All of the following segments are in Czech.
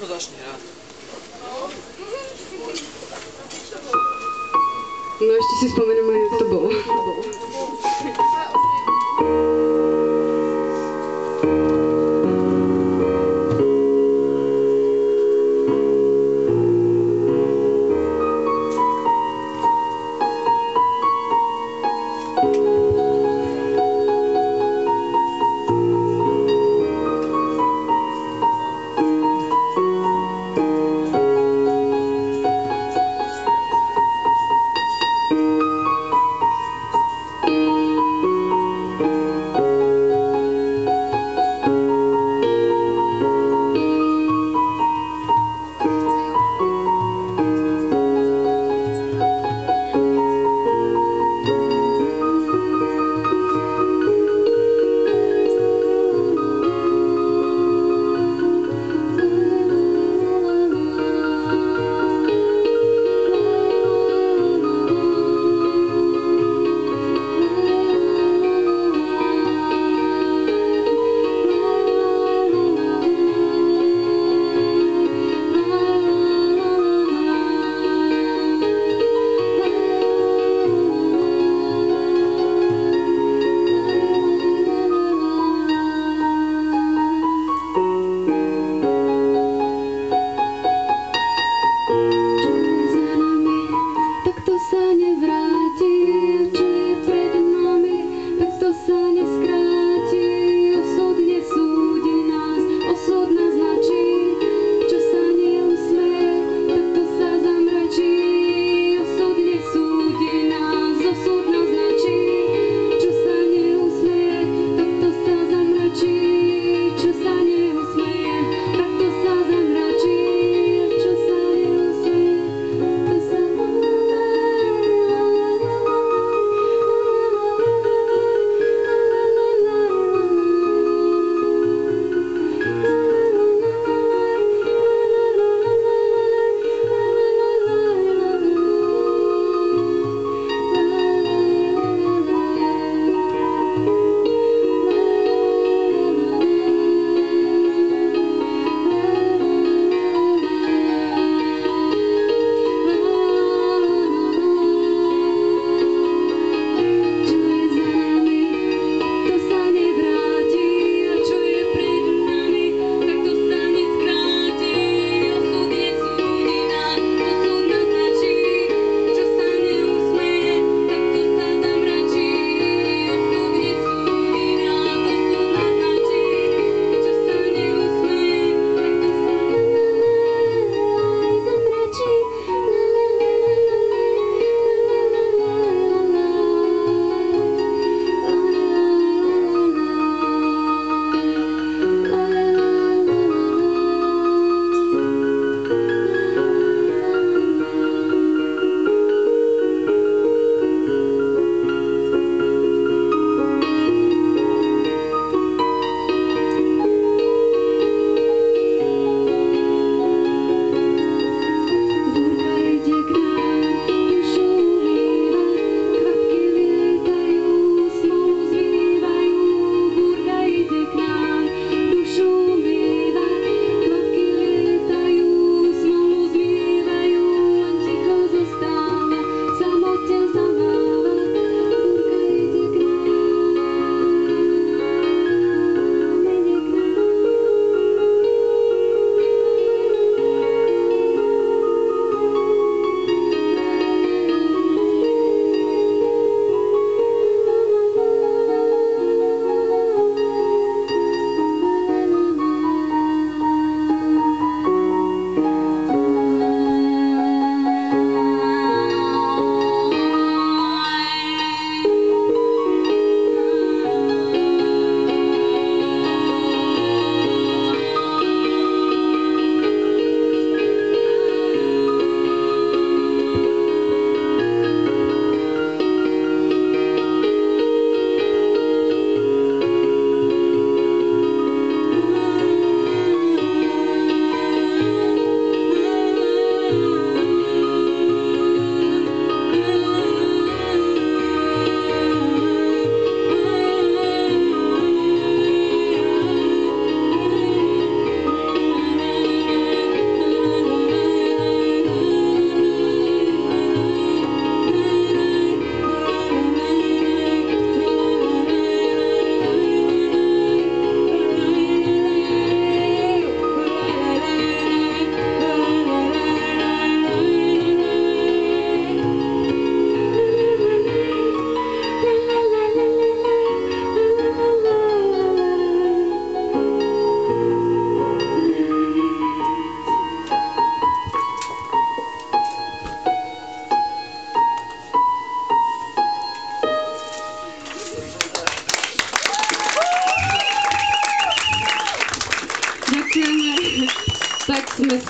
No začni hrát. No ještě si vzpomeneme, jak to bylo.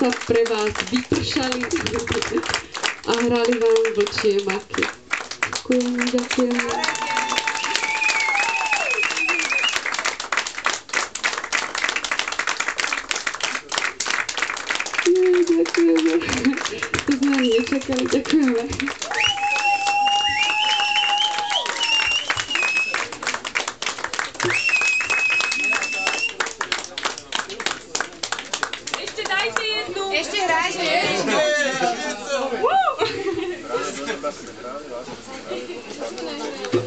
Sa pre vás vypršali a hrali vám vlčie maky. Ďakujeme. Nie, ďakujeme. To sme ani nečakali, 사실. 네,